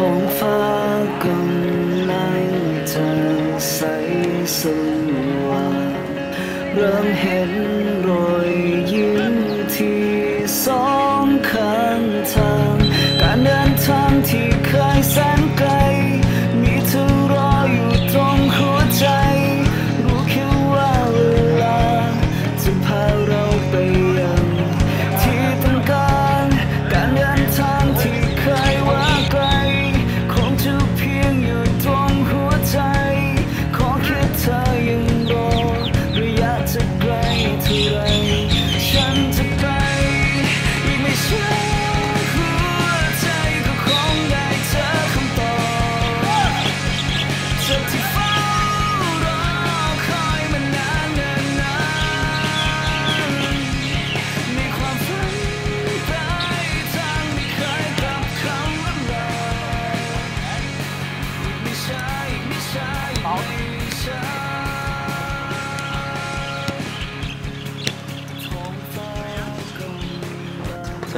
ท้องฟ้ากำลังจะใสสว่างเริ่มเห็นรอย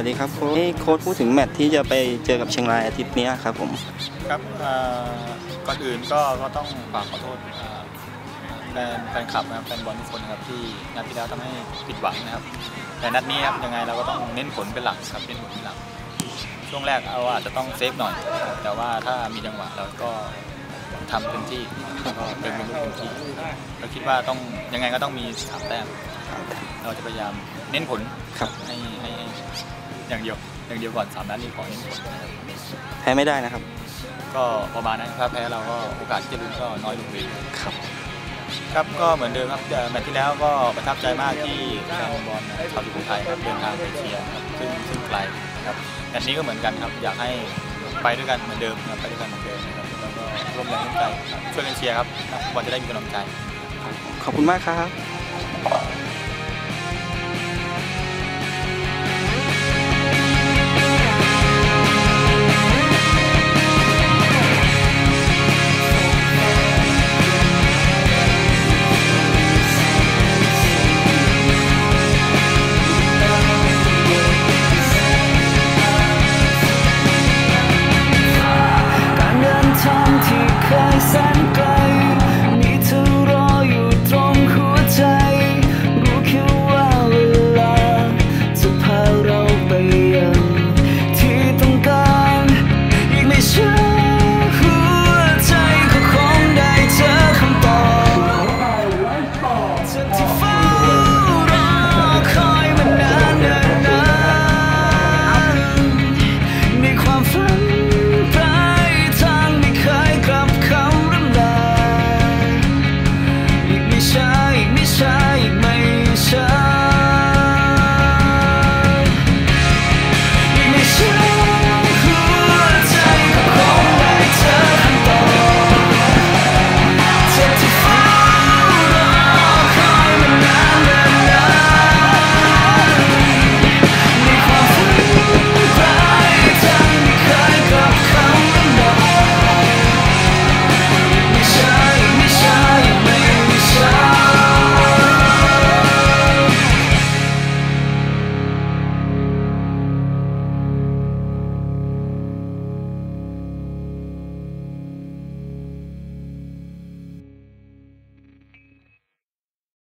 วัสดีครับโค้ชโค้ชพูดถึงแมตช์ที่จะไปเจอกับเชียงรายอาทิตย์นี้ครับผม ครับก่อนอื่นก็ก็ต้องฝากขอโทษแฟนแฟนคลับนะครับแฟนบอลทุกคนนะครับที่นัดที่แล้วทำให้ผิดหวังนะครับ แต่นัดนี้ครับยังไงเราก็ต้องเน้นผลเป็นหลักครับเน้นผลเป็นหลัก ช่วงแรกเราอาจจะต้องเซฟหน่อยครับแต่ว่าถ้ามีจังหวะเราก็ ทำเต็มที่แล้วก็เป็นลูกเต็มที่เราคิดว่าต้องยังไงก็ต้องมีสามแต้มเราจะพยายามเน้นผลครับให้ให้ให้อย่างเดียวอย่างเดียวก่อนสามนัดนี้ขอเน้นผลนะครับแพ้ไม่ได้นะครับ ก็ประมาณนั้นถ้าแพ้เราก็โอกาสที่จะลุ้นก็น้อยลงเรื่อยครับๆครับก็เหมือนเดิมครับเอ่อแมตช์ที่แล้วก็ประทับใจมากที่แฟนบอลชาวสุโขทัยครับเดินทางไปเชียร์ครับซึ่งซึ่งไกลนะครับแมตช์นี้ก็เหมือนกันครับอยากให้ไปด้วยกันเหมือนเดิมครับไปด้วยกันเหมือนเดิมนะค ร่วมแรงร่วมใจช่วยกันเชียร์ครับนักฟุตบอลจะได้มีกำลังใจ ขอบคุณมากครับ